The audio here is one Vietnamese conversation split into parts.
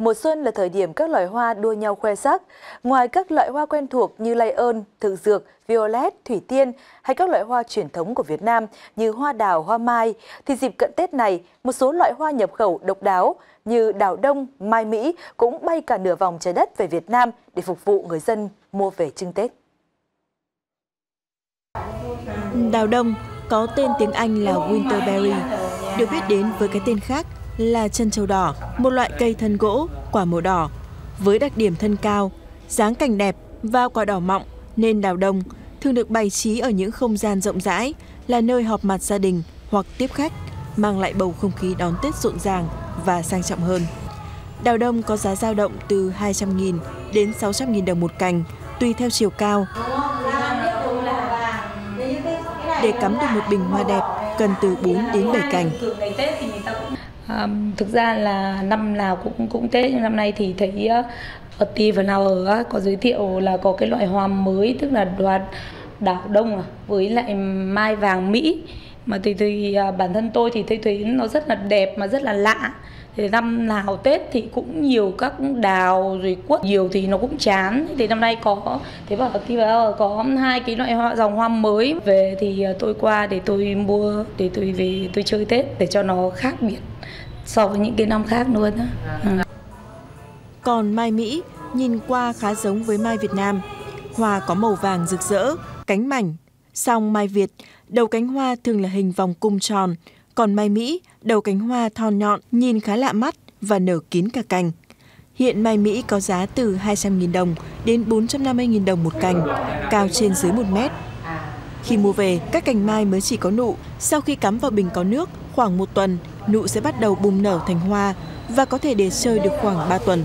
mùa xuân là thời điểm các loài hoa đua nhau khoe sắc. Ngoài các loại hoa quen thuộc như lay ơn, thực dược, violet, thủy tiên hay các loại hoa truyền thống của Việt Nam như hoa đào, hoa mai, thì dịp cận Tết này, một số loại hoa nhập khẩu độc đáo như đào đông, mai Mỹ cũng bay cả nửa vòng trái đất về Việt Nam để phục vụ người dân mua về trưng Tết. Đào đông có tên tiếng Anh là Winterberry, được biết đến với cái tên khác là chân châu đỏ, một loại cây thân gỗ, quả màu đỏ. Với đặc điểm thân cao, dáng cành đẹp và quả đỏ mọng nên đào đông thường được bày trí ở những không gian rộng rãi là nơi họp mặt gia đình hoặc tiếp khách, mang lại bầu không khí đón Tết rộn ràng và sang trọng hơn. Đào đông có giá dao động từ 200.000 đến 600.000 đồng một cành, tùy theo chiều cao. Để cắm được một bình hoa đẹp, cần từ 4 đến 7 cành. À, thực ra là năm nào cũng cũng Tết nhưng năm nay thì thấy uh, ở Ti và nào ở có giới thiệu là có cái loại hoa mới tức là hoa đảo đông à, với lại mai vàng Mỹ. Mà thì, thì uh, bản thân tôi thì thấy thấy nó rất là đẹp mà rất là lạ. Thì năm nào Tết thì cũng nhiều các đào rồi quất nhiều thì nó cũng chán. Thì năm nay có thế bảo khi vào có hai cái loại hoa dòng hoa mới về thì à, tôi qua để tôi mua để tôi về tôi chơi Tết để cho nó khác biệt so với những cái năm khác luôn đó. Ừ. Còn mai Mỹ nhìn qua khá giống với mai Việt Nam. Hoa có màu vàng rực rỡ, cánh mảnh. Song mai Việt, đầu cánh hoa thường là hình vòng cung tròn, còn mai Mỹ, đầu cánh hoa thon nhọn, nhìn khá lạ mắt và nở kín cả cành. Hiện mai Mỹ có giá từ 200.000 đồng đến 450.000 đồng một cành, cao trên dưới 1 mét. Khi mua về, các cành mai mới chỉ có nụ, sau khi cắm vào bình có nước khoảng một tuần, nụ sẽ bắt đầu bùng nở thành hoa và có thể để chơi được khoảng 3 tuần.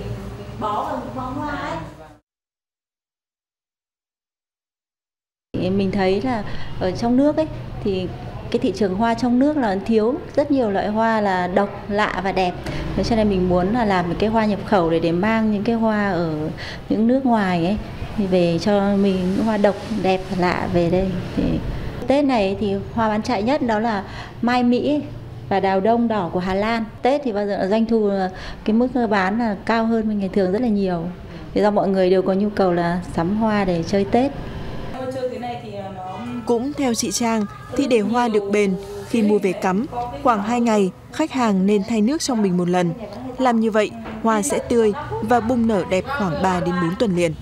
Mình thấy là ở trong nước ấy, thì cái thị trường hoa trong nước là thiếu rất nhiều loại hoa là độc, lạ và đẹp. Thế cho nên mình muốn là làm một cái hoa nhập khẩu để để mang những cái hoa ở những nước ngoài ấy, thì về cho mình những hoa độc, đẹp và lạ về đây. Thì Tết này thì hoa bán chạy nhất đó là mai Mỹ và đào đông đỏ của Hà Lan. Tết thì bao giờ doanh thu ờ, cái mức bán là cao hơn bên ngày thường rất là nhiều. vì do mọi người đều có nhu cầu là sắm hoa để chơi Tết. Cũng theo chị Trang, thì để hoa được bền, khi mua về cắm, khoảng 2 ngày, khách hàng nên thay nước trong bình một lần. Làm như vậy, hoa sẽ tươi và bung nở đẹp khoảng 3 đến 4 tuần liền.